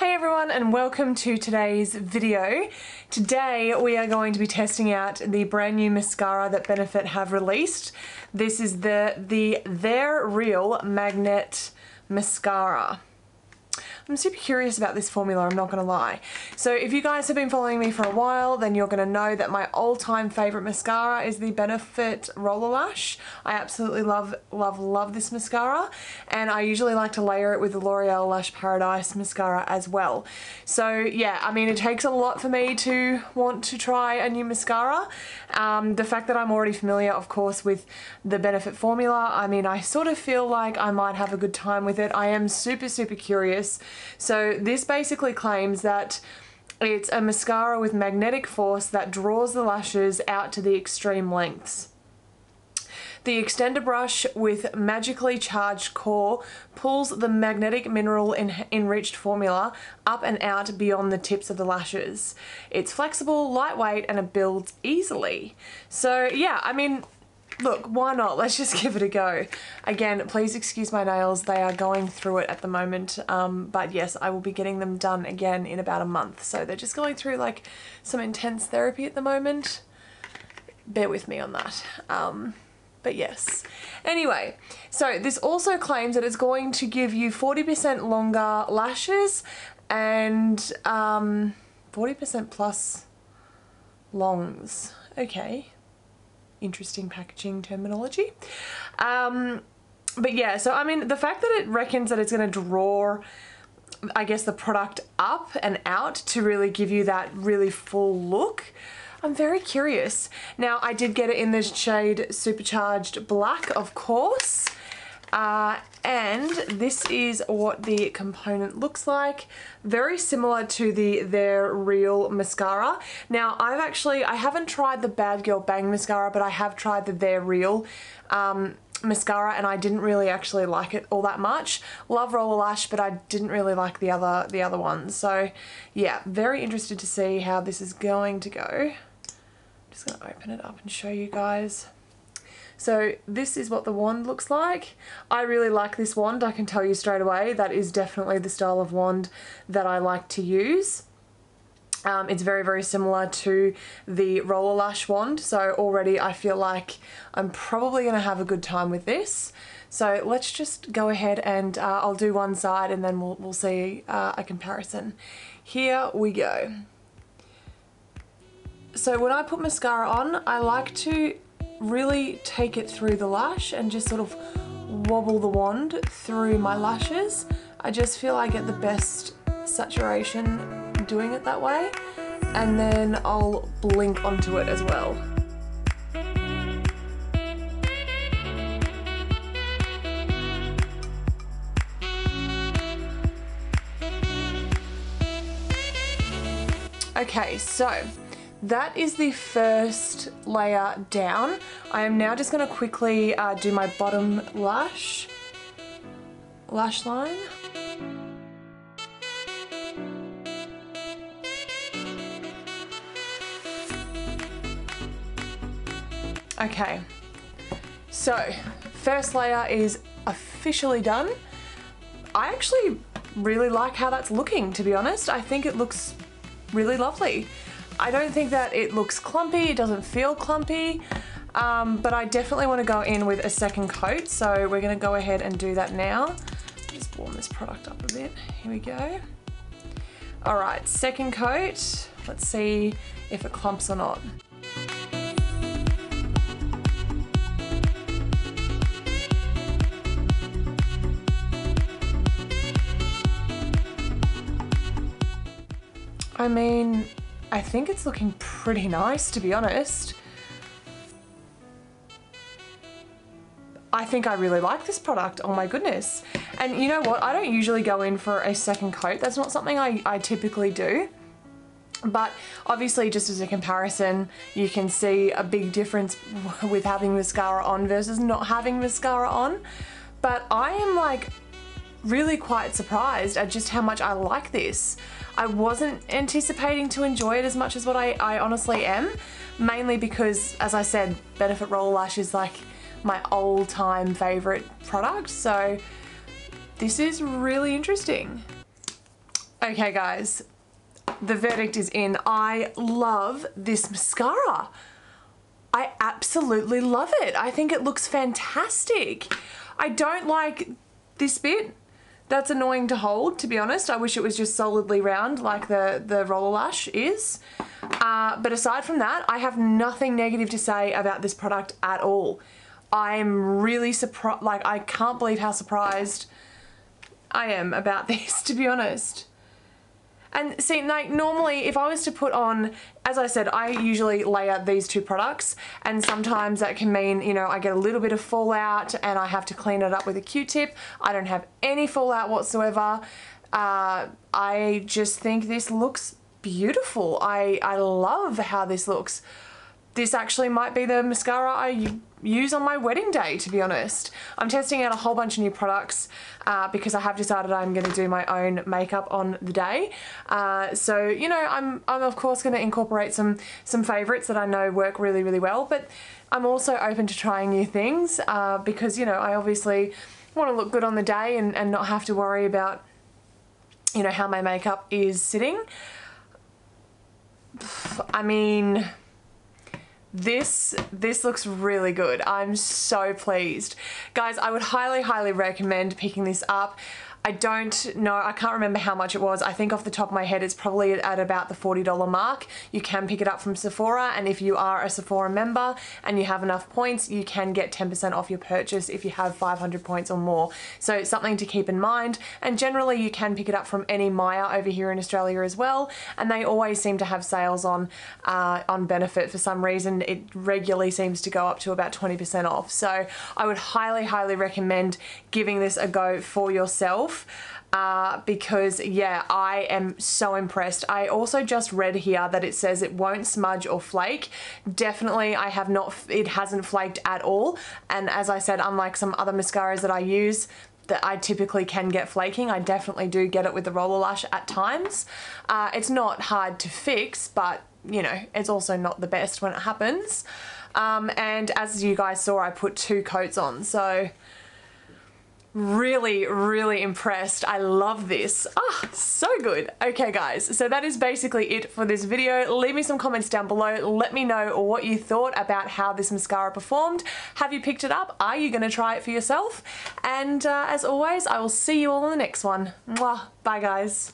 Hey everyone and welcome to today's video. Today we are going to be testing out the brand new mascara that Benefit have released. This is the, the They're Real Magnet Mascara. I'm super curious about this formula, I'm not gonna lie. So if you guys have been following me for a while, then you're gonna know that my all-time favorite mascara is the Benefit Roller Lash. I absolutely love, love, love this mascara. And I usually like to layer it with the L'Oreal Lash Paradise mascara as well. So yeah, I mean, it takes a lot for me to want to try a new mascara. Um, the fact that I'm already familiar, of course, with the Benefit formula, I mean, I sort of feel like I might have a good time with it. I am super, super curious so this basically claims that it's a mascara with magnetic force that draws the lashes out to the extreme lengths. The extender brush with magically charged core pulls the magnetic mineral en enriched formula up and out beyond the tips of the lashes. It's flexible, lightweight, and it builds easily. So yeah, I mean, look, why not? Let's just give it a go. Again, please excuse my nails. They are going through it at the moment. Um, but yes, I will be getting them done again in about a month. So they're just going through like some intense therapy at the moment. Bear with me on that. Um, but yes. Anyway, so this also claims that it's going to give you 40% longer lashes and 40% um, plus longs. Okay, interesting packaging terminology. Um, but yeah, so I mean, the fact that it reckons that it's going to draw, I guess, the product up and out to really give you that really full look. I'm very curious. Now, I did get it in the shade Supercharged Black, of course. Uh, and this is what the component looks like. Very similar to the They're Real mascara. Now I've actually I haven't tried the Bad Girl Bang mascara but I have tried the They're Real um, mascara and I didn't really actually like it all that much. Love Roller Lash but I didn't really like the other the other ones so yeah very interested to see how this is going to go. I'm just gonna open it up and show you guys so this is what the wand looks like. I really like this wand, I can tell you straight away. That is definitely the style of wand that I like to use. Um, it's very, very similar to the Roller Lash wand, so already I feel like I'm probably going to have a good time with this. So let's just go ahead and uh, I'll do one side and then we'll, we'll see uh, a comparison. Here we go. So when I put mascara on, I like to really take it through the lash and just sort of wobble the wand through my lashes. I just feel I get the best saturation doing it that way and then I'll blink onto it as well. Okay, so that is the first layer down. I am now just going to quickly uh, do my bottom lash, lash line. Okay, so first layer is officially done. I actually really like how that's looking, to be honest. I think it looks really lovely. I don't think that it looks clumpy, it doesn't feel clumpy, um, but I definitely want to go in with a second coat, so we're going to go ahead and do that now. Just warm this product up a bit. Here we go. Alright, second coat. Let's see if it clumps or not. I mean, I think it's looking pretty nice to be honest. I think I really like this product, oh my goodness. And you know what, I don't usually go in for a second coat, that's not something I, I typically do. But obviously just as a comparison, you can see a big difference with having mascara on versus not having mascara on. But I am like really quite surprised at just how much I like this. I wasn't anticipating to enjoy it as much as what I, I honestly am, mainly because, as I said, Benefit Roller Lash is like my all-time favourite product, so this is really interesting. Okay guys, the verdict is in. I love this mascara. I absolutely love it. I think it looks fantastic. I don't like this bit. That's annoying to hold, to be honest. I wish it was just solidly round like the, the Roller Lash is. Uh, but aside from that, I have nothing negative to say about this product at all. I'm really surprised, like I can't believe how surprised I am about this, to be honest. And see, like normally if I was to put on, as I said, I usually lay out these two products and sometimes that can mean, you know, I get a little bit of fallout and I have to clean it up with a Q-tip. I don't have any fallout whatsoever. Uh, I just think this looks beautiful. I, I love how this looks. This actually might be the mascara I use on my wedding day to be honest. I'm testing out a whole bunch of new products uh, because I have decided I'm going to do my own makeup on the day. Uh, so you know I'm, I'm of course going to incorporate some some favorites that I know work really really well but I'm also open to trying new things uh, because you know I obviously want to look good on the day and, and not have to worry about you know how my makeup is sitting. I mean this this looks really good. I'm so pleased. Guys i would highly highly recommend picking this up I don't know, I can't remember how much it was. I think off the top of my head it's probably at about the $40 mark. You can pick it up from Sephora and if you are a Sephora member and you have enough points, you can get 10% off your purchase if you have 500 points or more. So it's something to keep in mind and generally you can pick it up from any Myer over here in Australia as well and they always seem to have sales on, uh, on Benefit for some reason. It regularly seems to go up to about 20% off. So I would highly, highly recommend giving this a go for yourself uh, because yeah I am so impressed I also just read here that it says it won't smudge or flake definitely I have not it hasn't flaked at all and as I said unlike some other mascaras that I use that I typically can get flaking. I definitely do get it with the roller lash at times. Uh, it's not hard to fix, but you know, it's also not the best when it happens. Um, and as you guys saw, I put two coats on, so really really impressed. I love this. Ah so good. Okay guys so that is basically it for this video. Leave me some comments down below. Let me know what you thought about how this mascara performed. Have you picked it up? Are you gonna try it for yourself? And uh, as always I will see you all in the next one. Mwah. bye guys